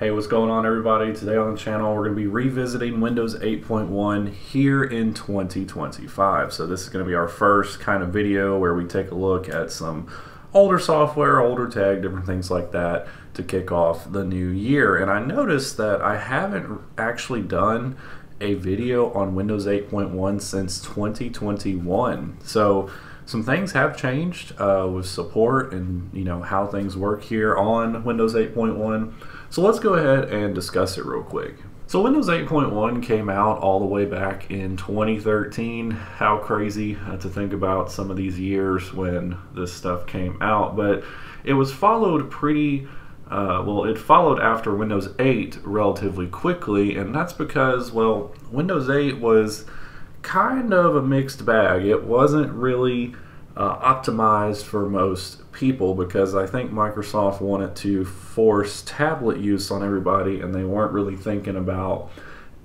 Hey, what's going on everybody? Today on the channel we're going to be revisiting Windows 8.1 here in 2025. So this is going to be our first kind of video where we take a look at some older software, older tech, different things like that to kick off the new year. And I noticed that I haven't actually done a video on Windows 8.1 since 2021. So some things have changed uh, with support and you know how things work here on Windows 8.1. So let's go ahead and discuss it real quick. So Windows 8.1 came out all the way back in 2013. How crazy to think about some of these years when this stuff came out, but it was followed pretty uh, well, it followed after Windows 8 relatively quickly, and that's because, well, Windows 8 was kind of a mixed bag. It wasn't really uh, optimized for most people because I think Microsoft wanted to force tablet use on everybody and they weren't really thinking about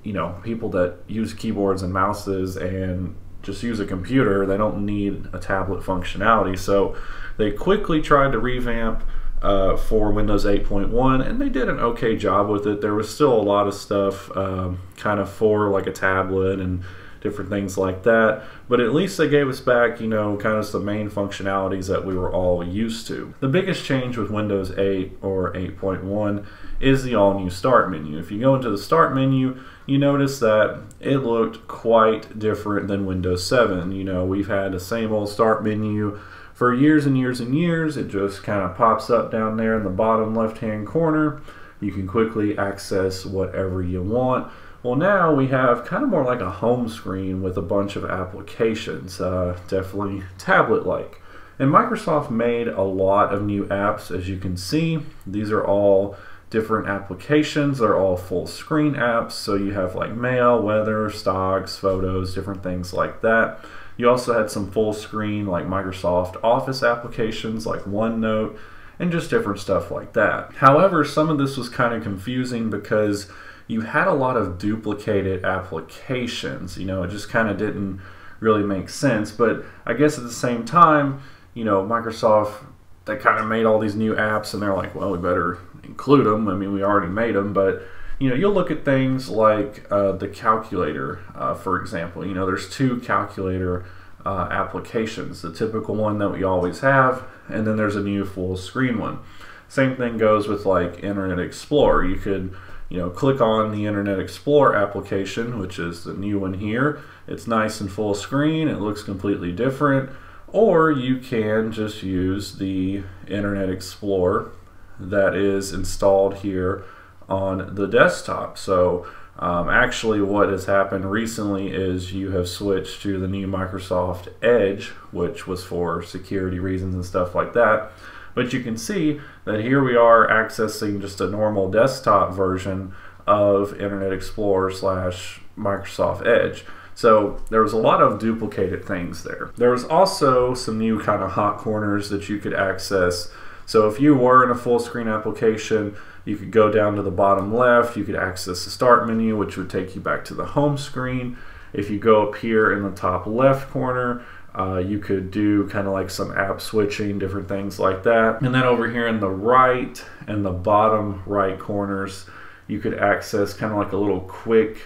you know people that use keyboards and mouses and just use a computer. They don't need a tablet functionality. So they quickly tried to revamp uh, for Windows 8.1 and they did an okay job with it. There was still a lot of stuff um, kind of for like a tablet and different things like that. But at least they gave us back, you know, kind of the main functionalities that we were all used to. The biggest change with Windows 8 or 8.1 is the all new start menu. If you go into the start menu, you notice that it looked quite different than Windows 7. You know, we've had the same old start menu for years and years and years. It just kind of pops up down there in the bottom left hand corner. You can quickly access whatever you want. Well, now we have kind of more like a home screen with a bunch of applications, uh, definitely tablet-like. And Microsoft made a lot of new apps, as you can see. These are all different applications. They're all full screen apps. So you have like mail, weather, stocks, photos, different things like that. You also had some full screen like Microsoft Office applications like OneNote and just different stuff like that. However, some of this was kind of confusing because you had a lot of duplicated applications. You know, it just kind of didn't really make sense. But I guess at the same time, you know, Microsoft they kind of made all these new apps, and they're like, well, we better include them. I mean, we already made them, but you know, you'll look at things like uh, the calculator, uh, for example. You know, there's two calculator uh, applications. The typical one that we always have, and then there's a new full screen one. Same thing goes with like Internet Explorer. You could you know, click on the Internet Explorer application, which is the new one here. It's nice and full screen. It looks completely different. Or you can just use the Internet Explorer that is installed here on the desktop. So um, actually what has happened recently is you have switched to the new Microsoft Edge, which was for security reasons and stuff like that. But you can see that here we are accessing just a normal desktop version of Internet Explorer slash Microsoft Edge. So there was a lot of duplicated things there. There was also some new kind of hot corners that you could access. So if you were in a full screen application, you could go down to the bottom left, you could access the start menu, which would take you back to the home screen. If you go up here in the top left corner, uh, you could do kind of like some app switching, different things like that. And then over here in the right and the bottom right corners, you could access kind of like a little quick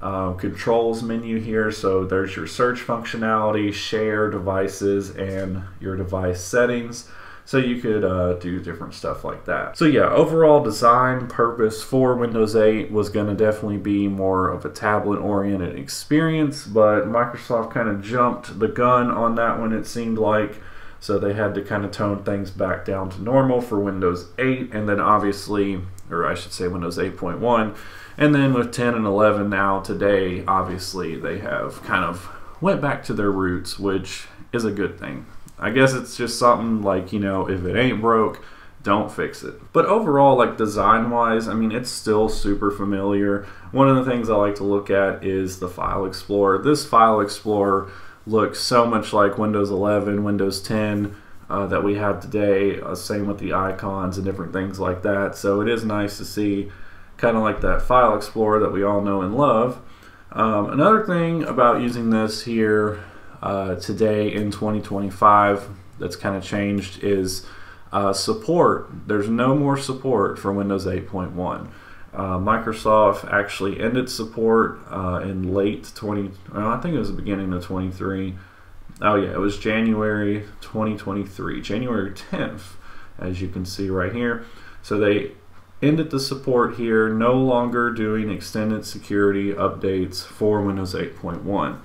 uh, controls menu here. So there's your search functionality, share devices, and your device settings. So you could uh, do different stuff like that. So yeah, overall design purpose for Windows 8 was going to definitely be more of a tablet-oriented experience, but Microsoft kind of jumped the gun on that one, it seemed like. So they had to kind of tone things back down to normal for Windows 8, and then obviously, or I should say Windows 8.1, and then with 10 and 11 now today, obviously they have kind of went back to their roots, which is a good thing. I guess it's just something like, you know, if it ain't broke, don't fix it. But overall, like design wise, I mean, it's still super familiar. One of the things I like to look at is the File Explorer. This File Explorer looks so much like Windows 11, Windows 10 uh, that we have today. Uh, same with the icons and different things like that. So it is nice to see kind of like that File Explorer that we all know and love. Um, another thing about using this here uh, today in 2025 that's kind of changed is uh, support. There's no more support for Windows 8.1. Uh, Microsoft actually ended support uh, in late 20. Well, I think it was the beginning of 23. Oh yeah, it was January 2023, January 10th, as you can see right here. So they ended the support here, no longer doing extended security updates for Windows 8.1.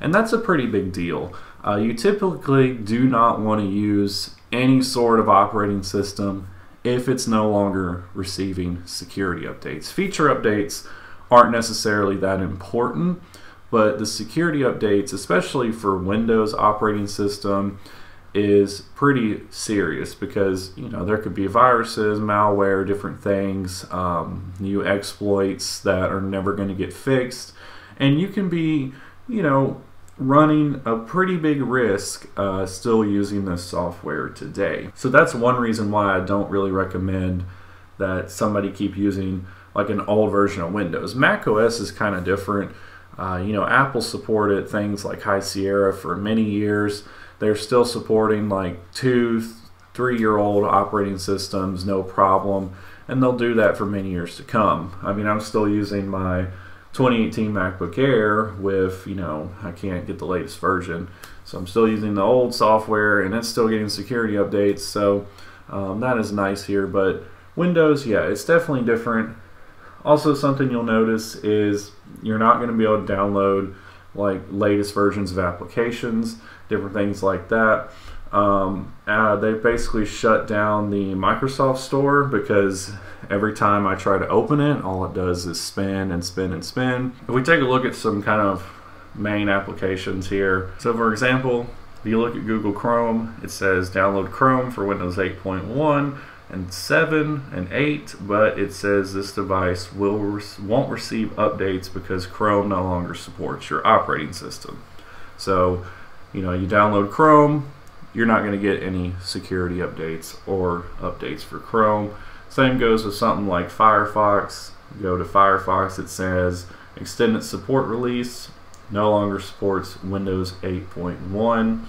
And that's a pretty big deal. Uh, you typically do not want to use any sort of operating system if it's no longer receiving security updates. Feature updates aren't necessarily that important, but the security updates, especially for Windows operating system, is pretty serious because you know there could be viruses, malware, different things, um, new exploits that are never going to get fixed, and you can be you know running a pretty big risk uh, still using this software today. So that's one reason why I don't really recommend that somebody keep using like an old version of Windows. Mac OS is kind of different. Uh, you know, Apple supported things like High Sierra for many years. They're still supporting like two, three year old operating systems, no problem. And they'll do that for many years to come. I mean, I'm still using my 2018 MacBook Air with, you know, I can't get the latest version. So I'm still using the old software and it's still getting security updates. So um, that is nice here. But Windows, yeah, it's definitely different. Also, something you'll notice is you're not going to be able to download like latest versions of applications, different things like that. Um, uh, they basically shut down the Microsoft Store because every time I try to open it, all it does is spin and spin and spin. If we take a look at some kind of main applications here, so for example, if you look at Google Chrome, it says download Chrome for Windows 8.1 and 7 and 8, but it says this device will won't receive updates because Chrome no longer supports your operating system. So, you know, you download Chrome, you're not going to get any security updates or updates for Chrome. Same goes with something like Firefox. Go to Firefox, it says extended support release, no longer supports Windows 8.1.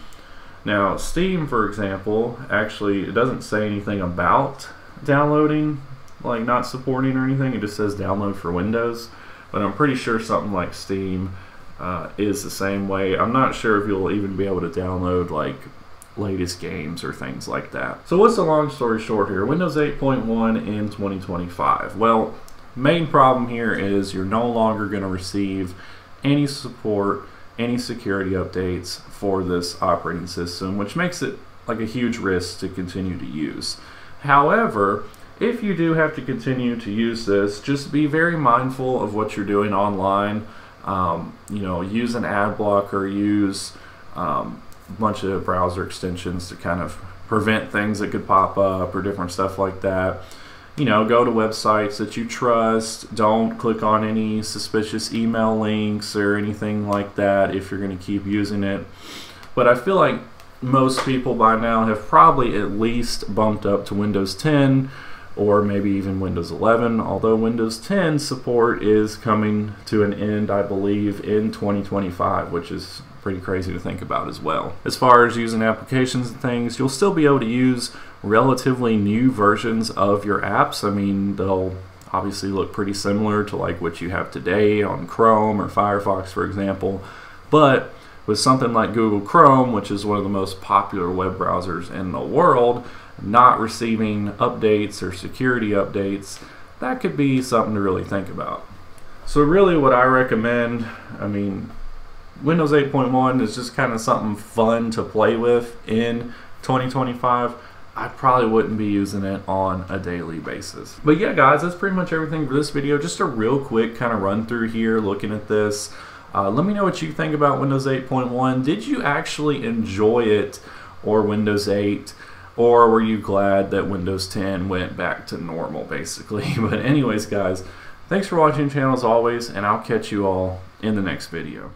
Now, Steam, for example, actually it doesn't say anything about downloading, like not supporting or anything. It just says download for Windows. But I'm pretty sure something like Steam uh, is the same way. I'm not sure if you'll even be able to download like latest games or things like that. So what's the long story short here? Windows 8.1 in 2025. Well, main problem here is you're no longer going to receive any support, any security updates for this operating system, which makes it like a huge risk to continue to use. However, if you do have to continue to use this, just be very mindful of what you're doing online. Um, you know, use an ad blocker, use um, bunch of browser extensions to kind of prevent things that could pop up or different stuff like that. You know, go to websites that you trust. Don't click on any suspicious email links or anything like that if you're going to keep using it. But I feel like most people by now have probably at least bumped up to Windows 10 or maybe even Windows 11, although Windows 10 support is coming to an end, I believe, in 2025, which is pretty crazy to think about as well. As far as using applications and things, you'll still be able to use relatively new versions of your apps. I mean, they'll obviously look pretty similar to like what you have today on Chrome or Firefox, for example, but with something like Google Chrome, which is one of the most popular web browsers in the world, not receiving updates or security updates, that could be something to really think about. So really what I recommend, I mean, Windows 8.1 is just kind of something fun to play with in 2025. I probably wouldn't be using it on a daily basis. But yeah, guys, that's pretty much everything for this video. Just a real quick kind of run through here, looking at this. Uh, let me know what you think about Windows 8.1. Did you actually enjoy it or Windows 8? Or were you glad that Windows 10 went back to normal, basically? But anyways, guys, thanks for watching the channel as always, and I'll catch you all in the next video.